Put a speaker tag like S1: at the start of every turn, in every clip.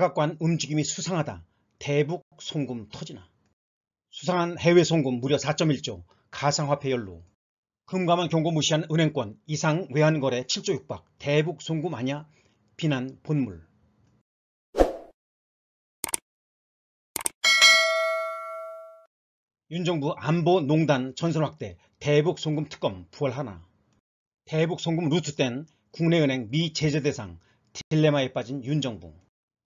S1: 사각관 움직임이 수상하다. 대북 송금 터지나. 수상한 해외 송금 무려 4.1조 가상화폐 연루. 금감원 경고 무시한 은행권 이상 외환거래 7조 육박 대북 송금 아냐 비난 본물. 윤정부 안보 농단 전선 확대 대북 송금 특검 부활하나. 대북 송금 루트 땐 국내은행 미 제재 대상 딜레마에 빠진 윤정부.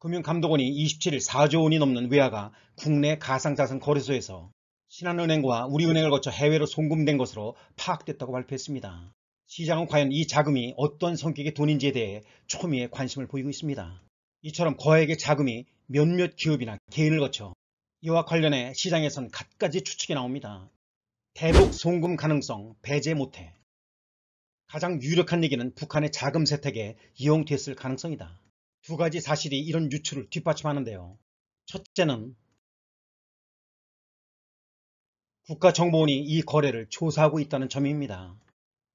S1: 금융감독원이 27일 4조 원이 넘는 외화가 국내 가상자산 거래소에서 신한은행과 우리은행을 거쳐 해외로 송금된 것으로 파악됐다고 발표했습니다. 시장은 과연 이 자금이 어떤 성격의 돈인지에 대해 초미의 관심을 보이고 있습니다. 이처럼 거액의 자금이 몇몇 기업이나 개인을 거쳐 이와 관련해 시장에선 갖가지 추측이 나옵니다. 대북 송금 가능성 배제 못해. 가장 유력한 얘기는 북한의 자금 세탁에 이용됐을 가능성이다. 두 가지 사실이 이런 유출을 뒷받침하는데요. 첫째는 국가정보원이 이 거래를 조사하고 있다는 점입니다.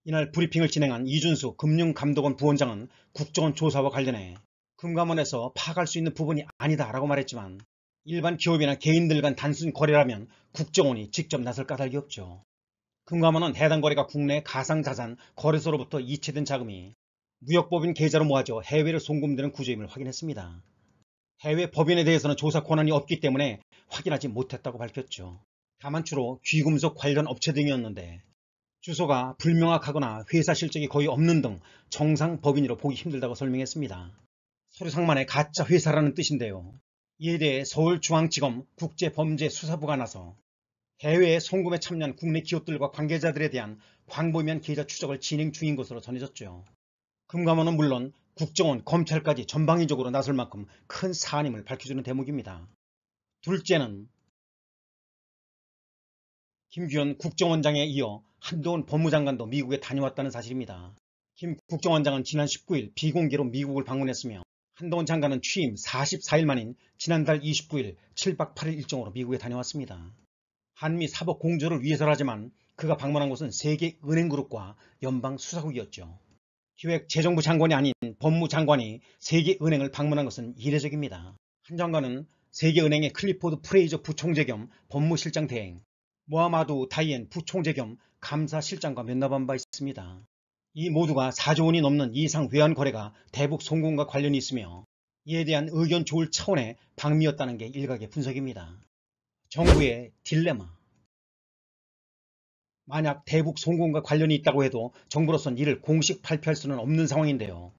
S1: 이날 브리핑을 진행한 이준수 금융감독원 부원장은 국정원 조사와 관련해 금감원에서 파악할 수 있는 부분이 아니다 라고 말했지만 일반 기업이나 개인들 간 단순 거래라면 국정원이 직접 나설 까닭이 없죠. 금감원은 해당 거래가 국내 가상자산 거래소로부터 이체된 자금이 무역법인 계좌로 모아져 해외로 송금되는 구조임을 확인했습니다. 해외 법인에 대해서는 조사 권한이 없기 때문에 확인하지 못했다고 밝혔죠. 다만 주로 귀금속 관련 업체 등이었는데 주소가 불명확하거나 회사 실적이 거의 없는 등 정상 법인으로 보기 힘들다고 설명했습니다. 서류상만의 가짜 회사라는 뜻인데요. 이에 대해 서울중앙지검 국제범죄수사부가 나서 해외에 송금에 참여한 국내 기업들과 관계자들에 대한 광범위한 계좌 추적을 진행 중인 것으로 전해졌죠. 금감원은 물론 국정원, 검찰까지 전방위적으로 나설 만큼 큰 사안임을 밝혀주는 대목입니다. 둘째는 김규현 국정원장에 이어 한동훈 법무장관도 미국에 다녀왔다는 사실입니다. 김 국정원장은 지난 19일 비공개로 미국을 방문했으며 한동훈 장관은 취임 44일 만인 지난달 29일 7박 8일 일정으로 미국에 다녀왔습니다. 한미 사법 공조를 위해서라지만 그가 방문한 곳은 세계 은행그룹과 연방수사국이었죠. 기획재정부 장관이 아닌 법무장관이 세계은행을 방문한 것은 이례적입니다. 한 장관은 세계은행의 클리포드 프레이저 부총재 겸 법무실장 대행, 모하마두 다이엔 부총재 겸 감사실장과 면담한 바 있습니다. 이 모두가 4조 원이 넘는 이상 외환 거래가 대북 송금과 관련이 있으며 이에 대한 의견 조율 차원의 방미였다는 게 일각의 분석입니다. 정부의 딜레마 만약 대북 송금과 관련이 있다고 해도 정부로선 이를 공식 발표할 수는 없는 상황인데요.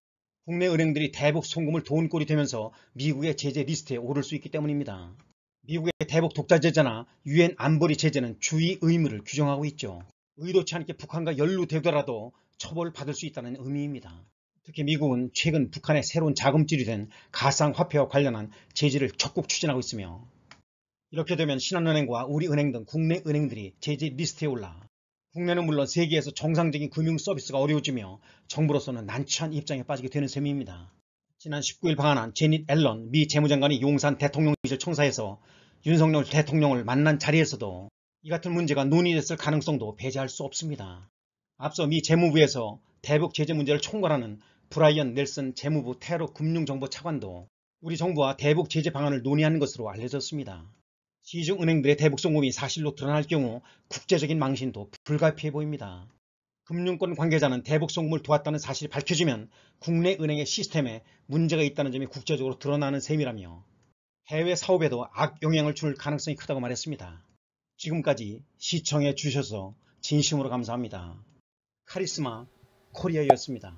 S1: 국내 은행들이 대북 송금을 도운 꼴이 되면서 미국의 제재 리스트에 오를 수 있기 때문입니다. 미국의 대북 독자 제재나 유엔 안보리 제재는 주의 의무를 규정하고 있죠. 의도치 않게 북한과 연루되더라도 처벌받을 수 있다는 의미입니다. 특히 미국은 최근 북한의 새로운 자금줄이 된 가상화폐와 관련한 제재를 적극 추진하고 있으며 이렇게 되면 신한은행과 우리은행 등 국내 은행들이 제재 리스트에 올라 국내는 물론 세계에서 정상적인 금융 서비스가 어려워지며 정부로서는 난처한 입장에 빠지게 되는 셈입니다. 지난 19일 방한한 재닛 옐런 미 재무장관이 용산 대통령실 청사에서 윤석열 대통령을 만난 자리에서도 이 같은 문제가 논의됐을 가능성도 배제할 수 없습니다. 앞서 미 재무부에서 대북 제재 문제를 총괄하는 브라이언 넬슨 재무부 테러 금융정보 차관도 우리 정부와 대북 제재 방안을 논의하는 것으로 알려졌습니다. 시중은행들의 대북 송금이 사실로 드러날 경우 국제적인 망신도 불가피해 보입니다. 금융권 관계자는 대북 송금을 도왔다는 사실이 밝혀지면 국내 은행의 시스템에 문제가 있다는 점이 국제적으로 드러나는 셈이라며 해외 사업에도 악영향을 줄 가능성이 크다고 말했습니다. 지금까지 시청해 주셔서 진심으로 감사합니다. 카리스마 코리아였습니다.